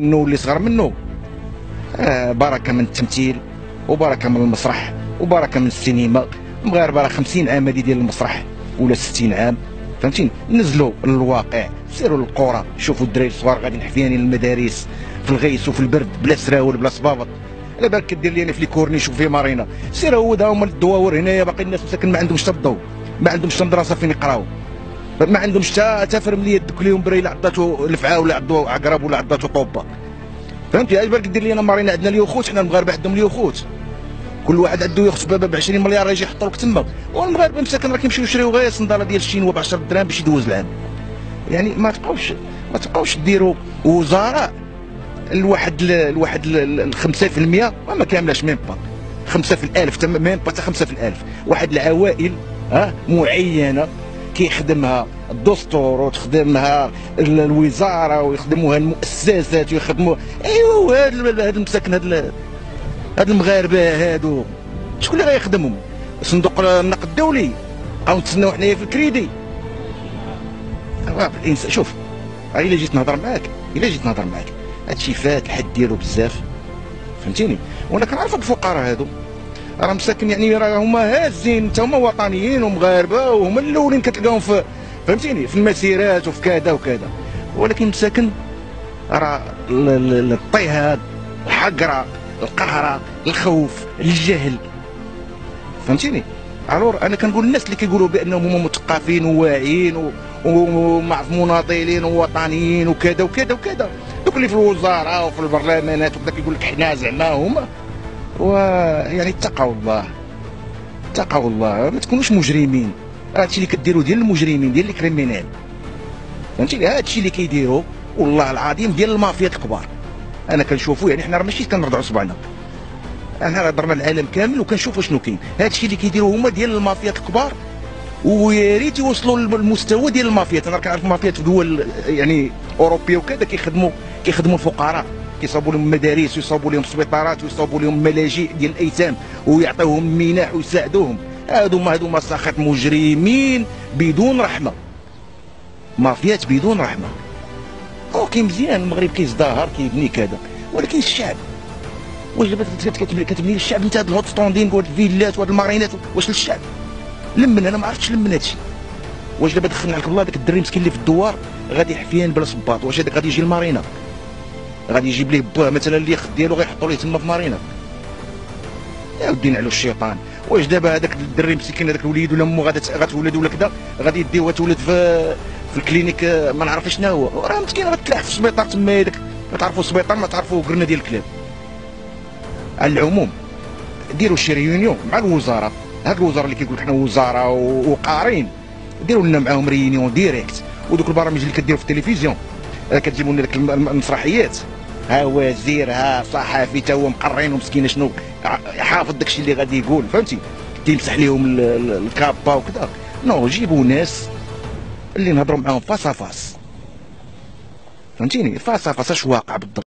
منه واللي صغر منه. آه بركة من التمثيل وبركة من المسرح وبركة من السينما المغاربه راه 50 عام هذه ديال المسرح ولا 60 عام. فهمتيني؟ نزلوا للواقع سيروا للقرى شوفوا الدراري الصغار غاديين حفيانين للمدارس في الغيس وفي البرد بلا سراول بلا صبابط. على بالك كدير لي أنا في الكورنيش وفي مارينا. سير هو هما الدواور هنايا باقي الناس مساكن ما عندهمش حتى الضوء ما عندهمش حتى مدرسه فين يقراو ما عندهمش حتى حتى فرمليه دوك اليوم بري لا عطاتو لفعه ولا عطاتو عقرب ولا عطاتو طوبه فهمتي؟ على بالك دير لي انا مارينا عندنا اليوخوت حنا المغاربة عندهم اليوخوت كل واحد عنده يخت بابا ب 20 مليار يجي يحط لك تما. والمغاربة مساكن راه كيمشيو يشريو غير صندالة ديال الشينوا ب 10 دراهم باش يدوز العام يعني ما تبقاوش ما تبقاوش ديروا وزراء الواحد ال 5% ما كاملاش même pas. 5 في الألف même pas حتى 5 في الألف. واحد العوائل ها معينة. كيخدمها الدستور وتخدمها الوزارة ويخدموها المؤسسات ويخدموا إيوا هاد هاد المساكن هاد هاد المغاربة هادو. شكون اللي غيخدمهم؟ صندوق النقد الدولي. أو نتسناو حنايا في الكريدي. الانسان شوف إلا جيت نهضر معاك إلا جيت نهضر معاك هادشي فات الحد ديالو بزاف. فهمتيني؟ وأنا كنعرف الفقراء هادو. راه مساكن يعني راه هما هازين حتى هما وطنيين ومغاربه وهما الأولين كتلقاهم في فهمتيني؟ في المسيرات وفي كذا وكذا. ولكن مساكن راه الاضطهاد الحقرة القهرة الخوف الجهل. فهمتيني؟ ألور أنا كنقول الناس اللي كيقولوا بأنهم هما مثقفين وواعيين ومناضلين ووطنيين وكذا وكذا وكذا. دوك اللي في الوزارة وفي البرلمانات وكذا كيقول لك حنا زعما هما ويعني اتقوا الله. اتقوا الله. ما تكونوش مجرمين. هادشي اللي كديروا ديال المجرمين ديال الكريمينال. فهمتي؟ هادشي اللي كيديروا والله العظيم ديال المافيات الكبار. أنا كنشوفو يعني حنا راه ماشي كنرضعوا صبعنا إحنا هضرنا العالم كامل وكنشوفوا شنو كاين. هادشي اللي كيديروا هما ديال المافيات الكبار ويا ريت يوصلوا للمستوى ديال المافيات أنا كنعرف المافيات في دول يعني أوروبية وكذا كيخدموا كيخدموا الفقراء. كيصاوبوا لهم مدارس ويصاوبوا لهم سبيطارات ويصاوبوا لهم ملاجئ ديال الأيتام ويعطيوهم منح ويساعدوهم. هادو ما هادو مساخط مجرمين بدون رحمة. مافيات بدون رحمة. OK مزيان المغرب كيزدهر كيبني كذا. ولكن الشعب واش دابا كتبني للشعب؟ انت هاد ال haut standing وهاد الفيلات وهاد المارينات واش للشعب؟ لمن أنا ما عرفتش لمن هادشي. واش دابا دخلنا عليك الله داك الدري مسكين اللي في الدوار غادي حفيان بلا صباط واش هذاك غادي يجي المارينا غادي يجيب ليه باه مثلا اللي يخد ديالو غيحطوا ليه تما في مارينا. يا ودي نعلو الشيطان. واش دابا هذاك الدري مسكين هذاك الوليد ولا امو غتولد ولا كذا غادي يديوها تولد في في ال clinique ما نعرف شنو هو. راه مسكين غتلاح في السبيطار تما هذاك. ما تعرفوا السبيطار ما تعرفوا قرنا ديال الكلاب. على العموم ديروا شي réunion مع الوزارة. هاد الوزارة اللي كيقول لك حنا وزارة وقارين. ديروا لنا معاهم réunion directe ودوك البرامج اللي كديروا في التلفزيون. كتجيبوا لنا المسرحيات. ها وزير ها صحفي تا هو مقرين ومسكين شنو؟ حافظ داكشي اللي غادي يقول فهمتي؟ تيمسح لهم الكابا وكذا. non جيبوا ناس اللي نهضروا معاهم face à face فهمتيني؟ face à face اش واقع بالضبط؟